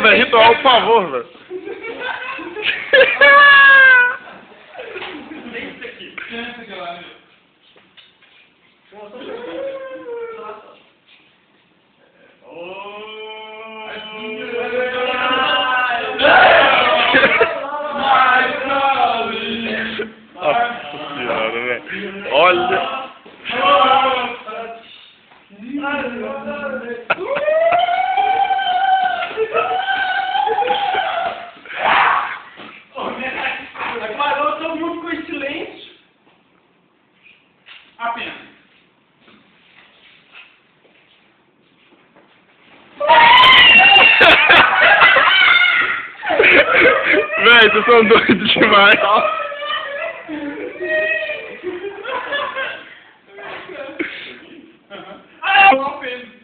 velho, ritual, por favor, velho. Nossa senhora, velho. Olha. Apenas. Véi, vocês são doidos demais. Ah, apenas.